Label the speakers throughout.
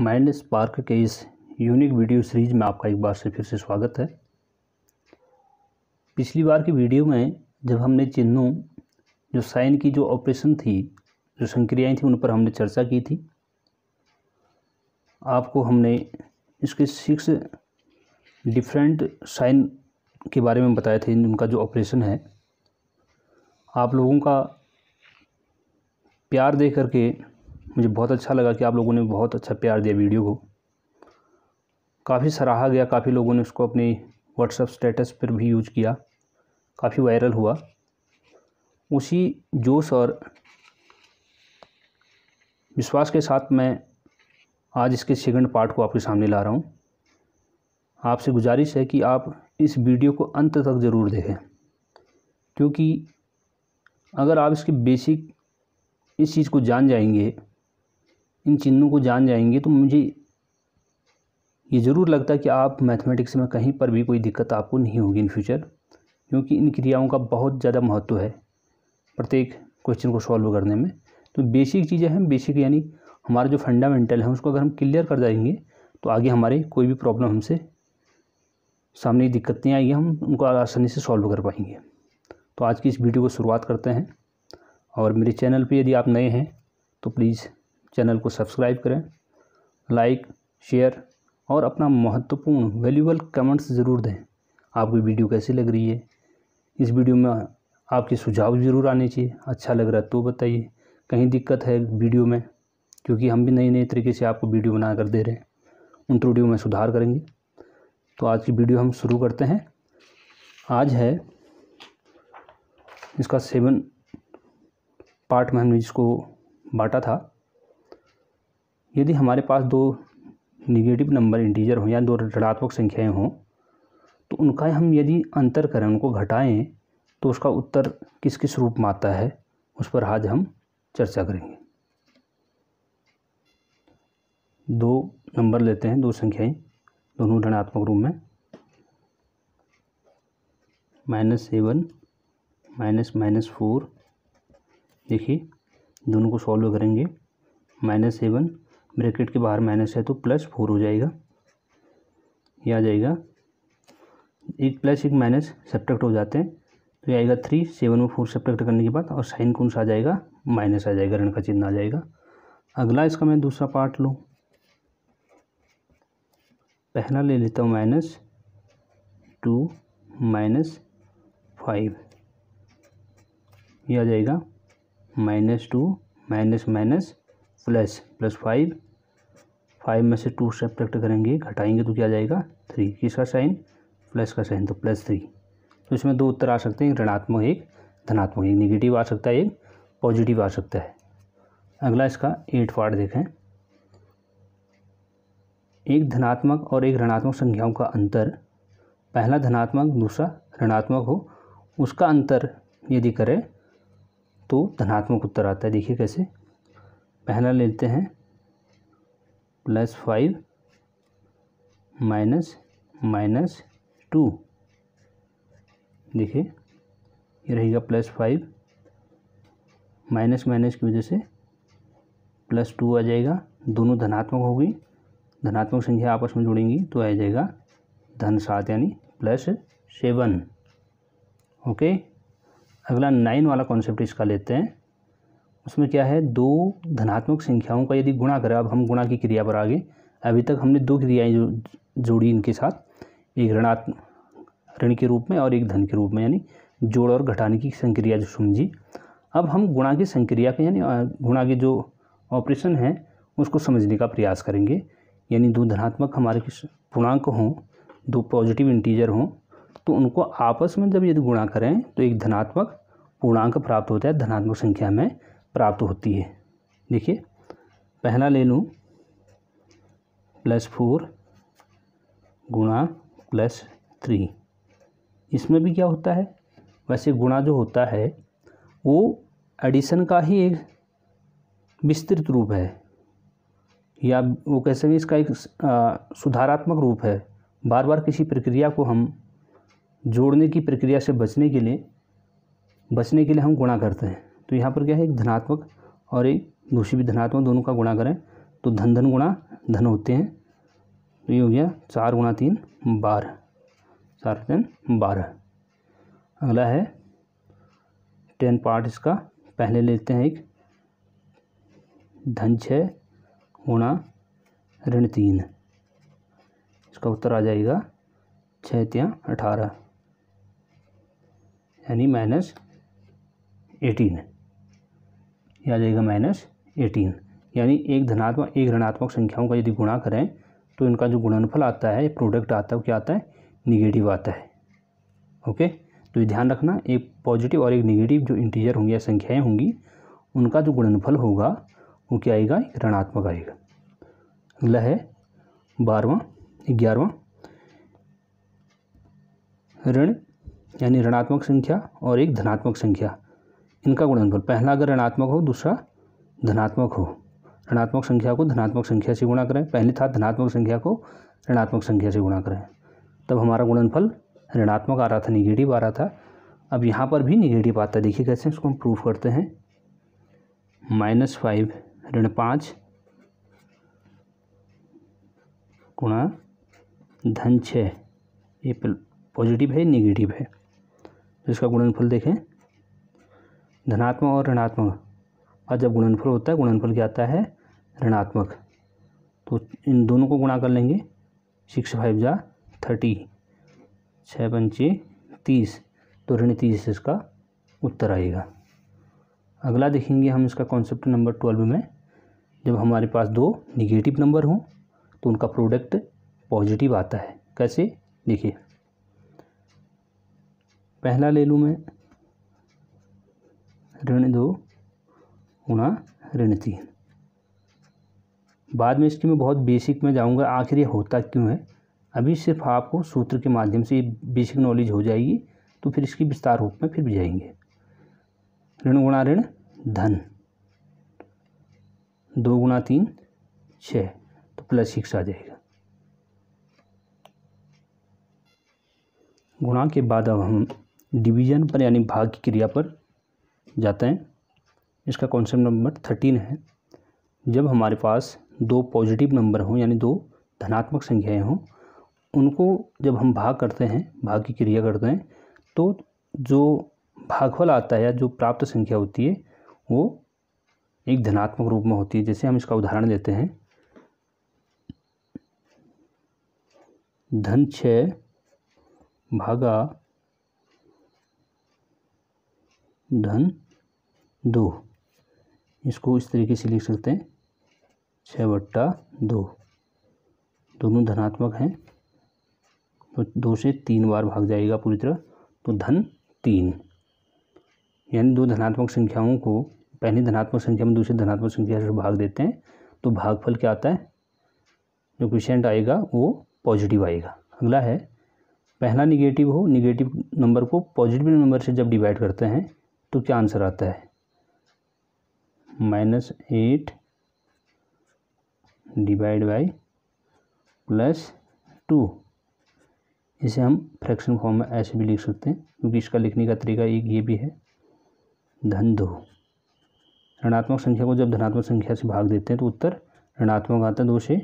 Speaker 1: Mind spark के इस unique video series में आपका एक बार से फिर से स्वागत है। पिछली बार की वीडियो में जब हमने चिन्हों जो साइन की जो ऑपरेशन थी, जो संक्रियाएँ थी, उन पर हमने चर्चा की थी। आपको हमने इसके सिक्स डिफरेंट साइन के बारे में बताए थे उनका जो ऑपरेशन है। आप लोगों का प्यार दे करके मुझे बहुत अच्छा लगा कि आप लोगों ने बहुत अच्छा प्यार दिया वीडियो को। काफ़ी सराहा गया, काफ़ी लोगों ने उसको अपने व्हाट्सअप स्टेटस पर भी यूज़ किया, काफ़ी वायरल हुआ। उसी जोश और विश्वास के साथ मैं आज इसके सेकंड पार्ट को आपके सामने ला रहा हूँ। आपसे गुजारिश है कि आप इस वीडियो को अंत तक ज़रूर देखें, क्योंकि अगर आप इसके बेसिक इस चीज़ को जान जाएँगे इन चिन्हों को जान जाएँगे तो मुझे ये ज़रूर लगता है कि आप मैथमेटिक्स में कहीं पर भी कोई दिक्कत आपको नहीं होगी इन फ्यूचर, क्योंकि इन क्रियाओं का बहुत ज़्यादा महत्व है प्रत्येक क्वेश्चन को सॉल्व करने में। तो बेसिक चीज़ें हैं, बेसिक यानी हमारा जो फंडामेंटल है, उसको अगर हम क्लियर कर जाएँगे तो आगे हमारे कोई भी प्रॉब्लम हमसे सामने दिक्कत नहीं आएगी, हम उनको आसानी से सॉल्व कर पाएँगे। तो आज की इस वीडियो को शुरुआत करते हैं, और मेरे चैनल पे यदि आप नए हैं तो प्लीज़ चैनल को सब्सक्राइब करें, लाइक, शेयर और अपना महत्वपूर्ण वैल्यूबल कमेंट्स ज़रूर दें। आपकी वीडियो कैसी लग रही है? इस वीडियो में आपके सुझाव ज़रूर आने चाहिए। अच्छा लग रहा है तो बताइए। कहीं दिक्कत है वीडियो में? क्योंकि हम भी नए नए तरीके से आपको वीडियो बना कर दे रहे हैं। उन त्रुटियों में सुधार करेंगे। तो आज की वीडियो हम शुरू करते हैं। आज है इसका सेवन पार्ट में हमने जिसको बांटा था। यदि हमारे पास दो निगेटिव नंबर इंटीजर हों या दो ऋणात्मक संख्याएँ हों तो उनका हम यदि अंतर करें उनको घटाएँ तो उसका उत्तर किस किस रूप में आता है, उस पर आज हम चर्चा करेंगे। दो नंबर लेते हैं, दो संख्याएँ, दोनों ऋणात्मक रूप में। Minus seven minus minus four देखिए, दोनों को सॉल्व करेंगे। माइनस सेवन ब्रैकेट के बाहर माइनस है तो प्लस फोर हो जाएगा। ये आ जाएगा। एक प्लस, एक माइनस सब्ट्रैक्ट हो जाते हैं। तो ये आएगा थ्री। सेवन में फोर सब्ट्रैक्ट करने के बाद और साइन कौन सा आ जाएगा? माइनस आ जाएगा, ऋण का चिन्ह आ जाएगा। अगला इसका मैं दूसरा पार्ट लूँ। पहला ले लेता हूँ माइनस टू, माइनस फाइव। ये आ जाएगा। Minus two, minus minus plus plus five. Five में से टू सब्ट्रैक्ट करेंगे, घटाएँगे तो क्या जाएगा? थ्री, किसका साइन? प्लस का साइन तो प्लस थ्री। तो इसमें दो उत्तर आ सकते हैं, एक ऋणात्मक, एक धनात्मक, एक निगेटिव आ सकता है, एक पॉजिटिव आ सकता है। अगला इसका एट पार्ट देखें। एक धनात्मक और एक ऋणात्मक संख्याओं का अंतर। पहला धनात्मक, दूसरा ऋणात्मक हो। उसका अंतर यदि करें तो धनात्मक उत्तर आता है। देखिए कैसे। पहला लेते हैं plus five minus minus two. देखिए, ये रहेगा प्लस फाइव। माइनस माइनस की वजह से प्लस टू आ जाएगा। दोनों धनात्मक होगी धनात्मक संख्या आपस में जुड़ेंगी तो आ जाएगा धन सात, यानी प्लस सेवन। ओके? अगला नाइन वाला कॉन्सेप्ट इसका लेते हैं। उसमें क्या है? दो धनात्मक संख्याओं का यदि गुणा करें, अब हम गुणा की क्रिया पर आगे। अभी तक हमने दो क्रियाएँ जो, जोड़ी इनके साथ। एक ऋणात्मक ऋण के रूप में और एक धन के रूप में, यानी जोड़ और घटाने की संक्रिया जो समझी। अब हम गुणा की संक्रिया के, यानी गुणा के जो ऑपरेशन है, उसको समझने का प्रयास करेंगे। यानी दो धनात्मक हमारे पूर्णांक हों, दो पॉजिटिव इंटीजर हों तो उनको आपस में जब यदि गुणा करें तो एक धनात्मक पूर्णांक प्राप्त होता है धनात्मक संख्या में। प्राप्त होती है। देखिए, पहला ले लूँ प्लस फोर गुणा प्लस थ्री इसमें भी क्या होता है? वैसे गुणा जो होता है, वो एडिशन का ही एक विस्तृत रूप है। या वो कह भी इसका एक सुधारात्मक रूप है। बार बार किसी प्रक्रिया को हम जोड़ने की प्रक्रिया से बचने के लिए, बचने के लिए हम गुणा करते हैं। तो यहाँ पर क्या है, एक धनात्मक और एक दूसरी भी धनात्मक दोनों का गुणा करें तो धन धन गुणा धन होते हैं। तो ये हो गया चार गुणा तीन, बारह। चार तीन, बारह। अगला है, टेन पार्ट इसका। पहले लेते हैं एक, धन छः गुणा ऋण तीन। इसका उत्तर आ जाएगा छः त्या अठारह, यानी माइनस एटीन ये आ जाएगा माइनस एटीन यानी एक धनात्मक, एक ऋणात्मक संख्याओं का यदि गुणा करें तो इनका जो गुणनफल आता है प्रोडक्ट आता है, वो क्या आता है? निगेटिव आता है। ओके तो ये ध्यान रखना, एक पॉजिटिव और एक निगेटिव जो इंटीजर होंगे या संख्याएँ होंगी, उनका जो गुणनफल होगा, वो क्या आएगा? ऋणात्मक आएगा। अगला है बारवा ग्यारहवा ऋण, यानी ऋणात्मक संख्या और एक धनात्मक संख्या। इनका गुणनफल। पहला, अगर ऋणात्मक हो, दूसरा, धनात्मक हो। ऋणात्मक संख्या को धनात्मक संख्या से गुणा करें। पहले था, धनात्मक संख्या को ऋणात्मक संख्या से गुणा करें। तब हमारा गुणनफल ऋणात्मक आ रहा था निगेटिव आ रहा था। अब यहाँ पर भी निगेटिव आता है। देखिए कैसे इसको हम प्रूफ करते हैं। माइनस फाइव, ऋण पाँच, गुणा धन छः। ये पॉजिटिव है निगेटिव है। तो इसका गुणनफल देखें। धनात्मक और ऋणात्मक। और जब गुणनफल होता है, गुणनफल क्या आता है? ऋणात्मक। तो इन दोनों को गुणा कर लेंगे। सिक्स फाइव जा थर्टी। छः पंचे तीस। तो ऋण तीस इसका उत्तर आएगा। अगला देखेंगे हम इसका कॉन्सेप्ट नंबर ट्वेल्व में। जब हमारे पास दो निगेटिव नंबर हों तो उनका प्रोडक्ट पॉजिटिव आता है। कैसे? देखिए। पहला ले लूँ मैं। ऋण दो गुणा ऋण तीन। बाद में इसकी मैं बहुत बेसिक में जाऊँगा, आखिर ये होता क्यों है? अभी सिर्फ़ आपको सूत्र के माध्यम से बेसिक नॉलेज हो जाएगी तो फिर इसकी विस्तार रूप में फिर भी जाएँगे। ऋण गुणा ऋण, धन। दो गुणा तीन छः तो प्लस सिक्स आ जाएगा। गुणा के बाद अब हम डिवीज़न पर, यानी भाग की क्रिया पर जाते हैं। इसका कॉन्सेप्ट नंबर थर्टीन है। जब हमारे पास दो पॉजिटिव नंबर हों, यानी दो धनात्मक संख्याएँ हों, उनको जब हम भाग करते हैं, भाग की क्रिया करते हैं तो जो भागफल आता है या जो प्राप्त संख्या होती है, वो एक धनात्मक रूप में होती है, जैसे हम इसका उदाहरण देते हैं। धन छ भागा धन दो। इसको इस तरीके से लिख सकते हैं। छः बट्टा दो। दोनों धनात्मक हैं। तो दो से तीन बार भाग जाएगा पूरी तरह। तो धन तीन। यानी दो धनात्मक संख्याओं को पहली धनात्मक संख्या में दूसरी धनात्मक संख्या से भाग देते हैं। तो भागफल क्या आता है? जो क्वेश्चन आएगा वो पॉजिटिव आएगा। अगला है, पहला निगेटिव हो निगेटिव नंबर को पॉजिटिव नंबर से जब डिवाइड करते हैं तो क्या आंसर आता है? Minus eight divide by plus two इसे हम फ्रैक्शन फॉर्म में ऐसे भी लिख सकते हैं, क्योंकि इसका लिखने का तरीका एक ये भी है, धन दो। ऋणात्मक संख्या को जब धनात्मक संख्या से भाग देते हैं तो उत्तर ऋणात्मक आता है दो से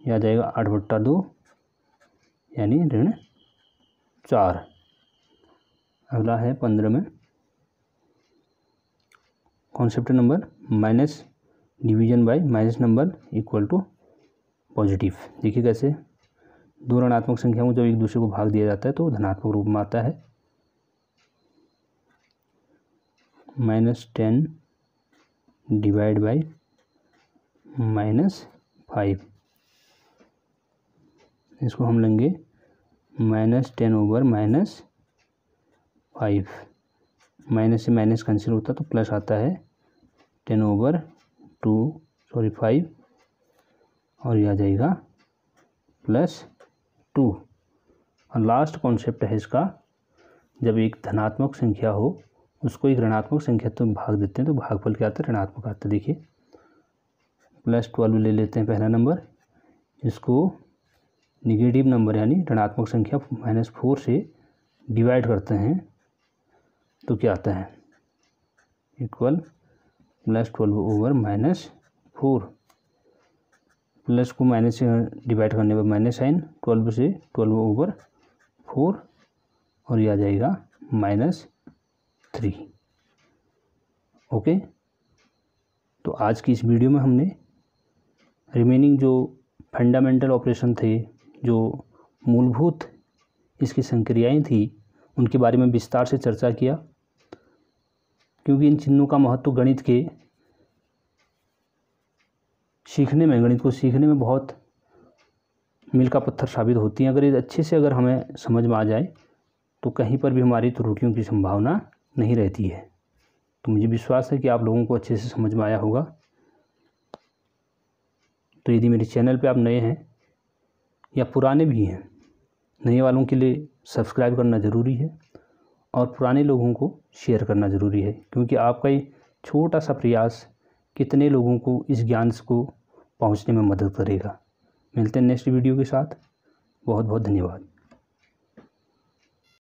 Speaker 1: यह आ जाएगा आठ बट्टा दो, यानी ऋण चार। अगला है पंद्रह में। Concept number minus division by minus number equal to positive देखिए कैसे? दो ऋणात्मक संख्या को जब एक दूसरे को भाग दिया जाता है तो धनात्मक रूप में आता है। Minus ten divide by minus five इसको हम लेंगे minus ten over minus five minus से माइनस कैंसिल होता है तो प्लस आता है। Ten over two, sorry, five, और यह आ जाएगा प्लस टू। और लास्ट कॉन्सेप्ट है इसका, जब एक धनात्मक संख्या हो, उसको एक ऋणात्मक संख्या तो भाग देते हैं तो भागफल क्या आता है? ऋणात्मक आता है, देखिए। प्लस ट्वेल्व ले लेते हैं पहला नंबर इसको निगेटिव नंबर यानी ऋणात्मक संख्या माइनस फोर से डिवाइड करते हैं तो क्या आता है? Equal plus twelve over minus four. Plus को माइनस से डिवाइड करने पर माइनस साइन ट्वेल्व से ट्वेल्व ओवर फोर और ये आ जाएगा माइनस थ्री। ओके? तो आज की इस वीडियो में हमने रिमेनिंग जो फंडामेंटल ऑपरेशन थे, जो मूलभूत इसकी संक्रियाएँ थी, उनके बारे में विस्तार से चर्चा किया। क्योंकि इन चिन्हों का महत्व गणित के सीखने में, गणित को सीखने में बहुत मील का पत्थर साबित होती हैं। अगर ये अच्छे से अगर हमें समझ में आ जाए तो कहीं पर भी हमारी त्रुटियों की संभावना नहीं रहती है। तो मुझे विश्वास है कि आप लोगों को अच्छे से समझ में आया होगा। तो यदि मेरे चैनल पे आप नए हैं या पुराने भी हैं, नए वालों के लिए सब्सक्राइब करना ज़रूरी है। और पुराने लोगों को शेयर करना ज़रूरी है, क्योंकि आपका ये छोटा सा प्रयास कितने लोगों को इस ज्ञान को पहुँचने में मदद करेगा। मिलते हैं नेक्स्ट वीडियो के साथ। बहुत बहुत धन्यवाद।